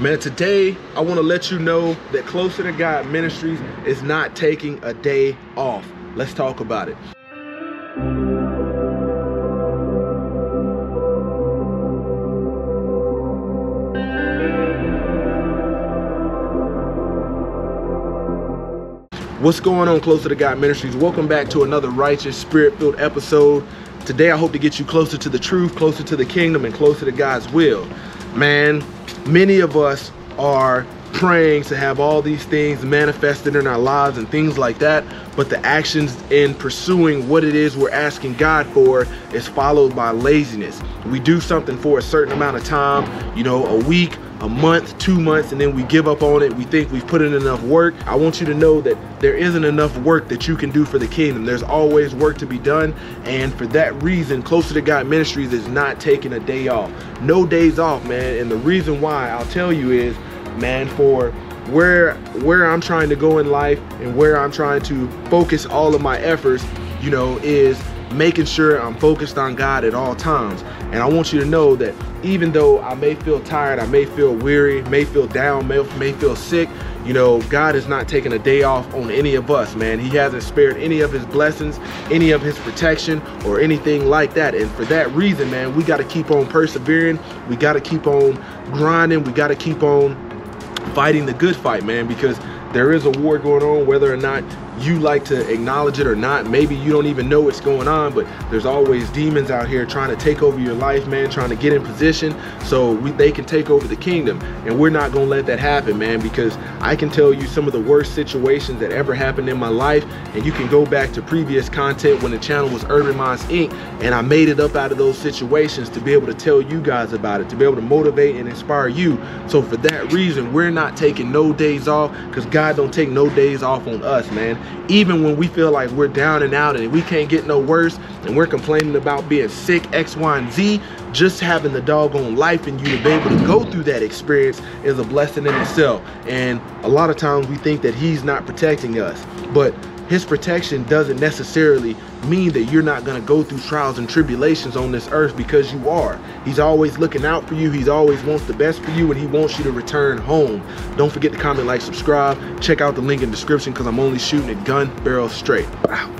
Man, today I want to let you know that Closer to God Ministries is not taking a day off. Let's talk about it. What's going on, Closer to God Ministries? Welcome back to another righteous, spirit filled episode. Today, I hope to get you closer to the truth, closer to the kingdom, and closer to God's will. Man, many of us are praying to have all these things manifested in our lives and things like that but the actions in pursuing what it is we're asking God for is followed by laziness. We do something for a certain amount of time, you know, a week, a month, two months, and then we give up on it. We think we've put in enough work. I want you to know that there isn't enough work that you can do for the kingdom. There's always work to be done. And for that reason, Closer to God Ministries is not taking a day off. No days off, man. And the reason why I'll tell you is, man, for where where I'm trying to go in life and where I'm trying to focus all of my efforts, you know, is making sure I'm focused on God at all times. And I want you to know that even though I may feel tired, I may feel weary, may feel down, may, may feel sick, you know, God is not taking a day off on any of us, man. He hasn't spared any of his blessings, any of his protection, or anything like that. And for that reason, man, we got to keep on persevering. We got to keep on grinding. We got to keep on fighting the good fight, man, because there is a war going on, whether or not you like to acknowledge it or not. Maybe you don't even know what's going on, but there's always demons out here trying to take over your life, man, trying to get in position so we, they can take over the kingdom. And we're not going to let that happen, man, because I can tell you some of the worst situations that ever happened in my life. And you can go back to previous content when the channel was Urban Minds Inc. And I made it up out of those situations to be able to tell you guys about it, to be able to motivate and inspire you. So for that reason, we're not taking no days off because God don't take no days off on us, man. Even when we feel like we're down and out and we can't get no worse and we're complaining about being sick X Y and Z just having the doggone life in you to be able to go through that experience is a blessing in itself. And a lot of times we think that he's not protecting us. But his protection doesn't necessarily mean that you're not going to go through trials and tribulations on this earth because you are. He's always looking out for you. He's always wants the best for you and he wants you to return home. Don't forget to comment, like, subscribe. Check out the link in the description because I'm only shooting it gun barrel straight. Wow.